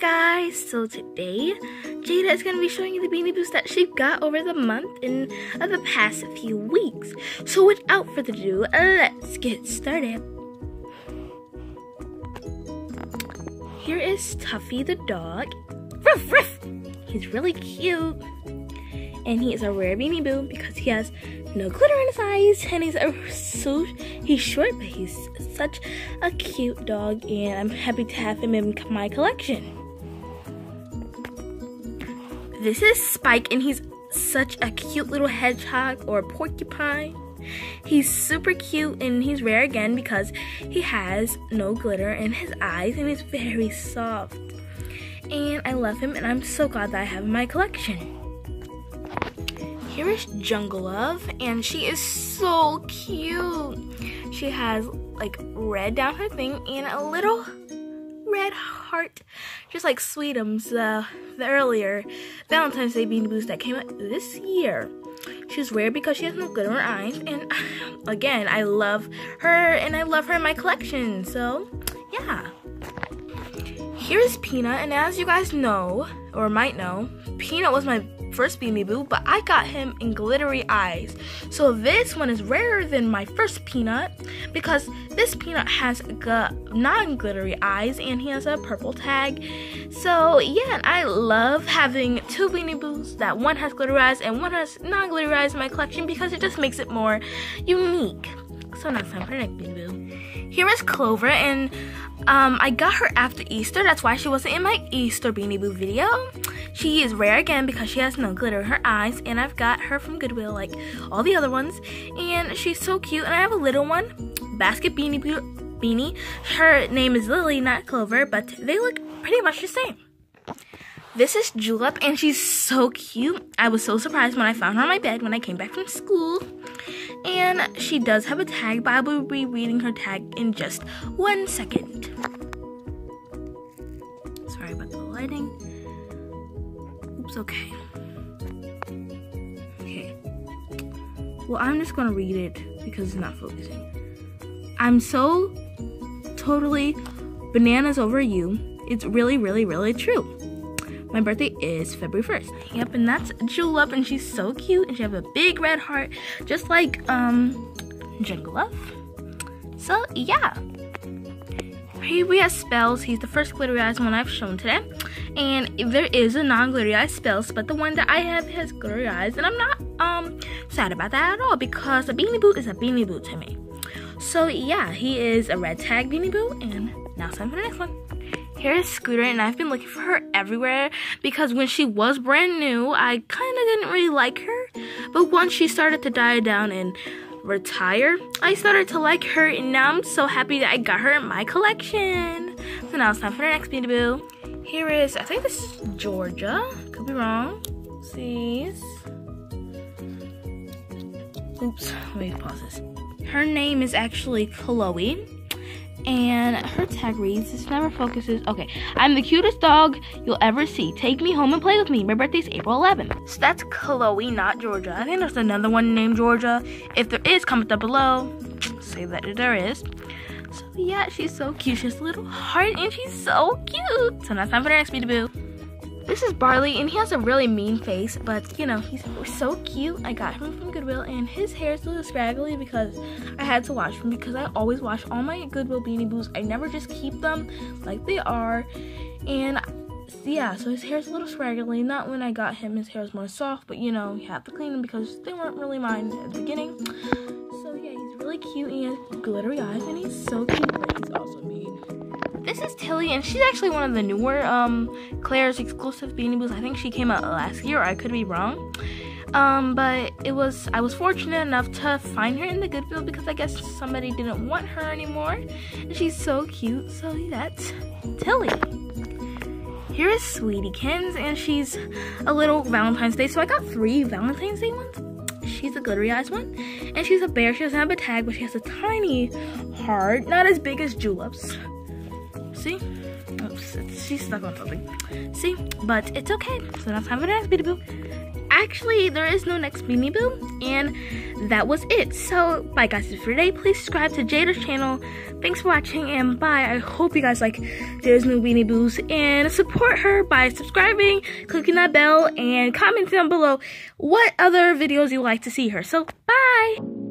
Guys, so today Jada is going to be showing you the Beanie Boos that she got over the month and the past few weeks. So without further ado, let's get started. Here is Tuffy the dog. Ruff, ruff. He's really cute. And he is a rare Beanie Boo because he has no glitter in his eyes and he's a, so he's short but he's such a cute dog and I'm happy to have him in my collection. This is Spike and he's such a cute little hedgehog or porcupine. He's super cute and he's rare again because he has no glitter in his eyes and he's very soft. And I love him and I'm so glad that I have him in my collection. Here is Jungle Love, and she is so cute. She has like red down her thing and a little red heart, just like Sweetums, the, the earlier Valentine's Day Beanie Boos that came out this year. She's rare because she has no glitter in her eyes, and again, I love her and I love her in my collection, so yeah. Here's Peanut, and as you guys know, or might know, Peanut was my first Beanie Boo, but I got him in glittery eyes. So this one is rarer than my first Peanut because this Peanut has non-glittery eyes and he has a purple tag. So yeah, I love having two Beanie Boos that one has glittery eyes and one has non-glittery eyes in my collection because it just makes it more unique. So it's time for the next Beanie Boo. Here is Clover and um, I got her after Easter. That's why she wasn't in my Easter Beanie Boo video. She is rare again because she has no glitter in her eyes, and I've got her from Goodwill like all the other ones. And she's so cute. And I have a little one, Basket Beanie Beanie. Her name is Lily, not Clover, but they look pretty much the same. This is Julep, and she's so cute. I was so surprised when I found her on my bed when I came back from school. And she does have a tag, but I will be reading her tag in just one second. Sorry about the lighting. Oops, okay. Okay. Well, I'm just gonna read it because it's not focusing. I'm so totally bananas over you. It's really, really, really true. My birthday is February 1st. Yep, and that's Jewel Julep, and she's so cute, and she has a big red heart, just like um Jungle Love. So yeah. Here we have Spells. He's the first glittery eyes one I've shown today. And there is a non-glittery eyes Spells, but the one that I have has glittery eyes, and I'm not um sad about that at all because a Beanie Boo is a Beanie Boo to me. So yeah, he is a red tag Beanie Boo, and now it's time for the next one. Here is Scooter, and I've been looking for her everywhere because when she was brand new, I kind of didn't really like her. But once she started to die down and retire, I started to like her, and now I'm so happy that I got her in my collection. So now it's time for the next Beanie Boo. Here is, I think this is Georgia. Could be wrong. See. Oops, let me pause this. Her name is actually Chloe and her tag reads, this never focuses. Okay, I'm the cutest dog you'll ever see. Take me home and play with me. My birthday's April 11th. So that's Chloe, not Georgia. I think there's another one named Georgia. If there is, comment down below. Say that there is. So yeah, she's so cute. She has a little heart and she's so cute. So now it's time for the next Boo. This is Barley, and he has a really mean face, but you know, he's so cute. I got him from Goodwill, and his hair is a little scraggly because I had to wash him because I always wash all my Goodwill Beanie Boos. I never just keep them like they are. And yeah, so his hair's a little scraggly. Not when I got him, his hair was more soft, but you know, you have to clean them because they weren't really mine at the beginning. So yeah, he's really cute, and he has glittery eyes, and he's so cute, but he's also mean. Is Tilly, and she's actually one of the newer um, Claire's exclusive Beanie Boos. I think she came out last year, or I could be wrong. Um, but it was I was fortunate enough to find her in the Goodwill because I guess somebody didn't want her anymore. And she's so cute. So that's Tilly. Here is Sweetiekins, and she's a little Valentine's Day. So I got three Valentine's Day ones. She's a glittery eyes one, and she's a bear. She doesn't have a tag, but she has a tiny heart, not as big as Julep's. See? Oops, she's stuck on something. See? But it's okay. So now time for the next Beanie Boo. actually, there is no next Beanie Boo, and that was it. So, bye guys for today. Please subscribe to Jada's channel. Thanks for watching, and bye. I hope you guys like Jada's new Beanie Boos, and support her by subscribing, clicking that bell, and commenting down below what other videos you like to see her. So, bye!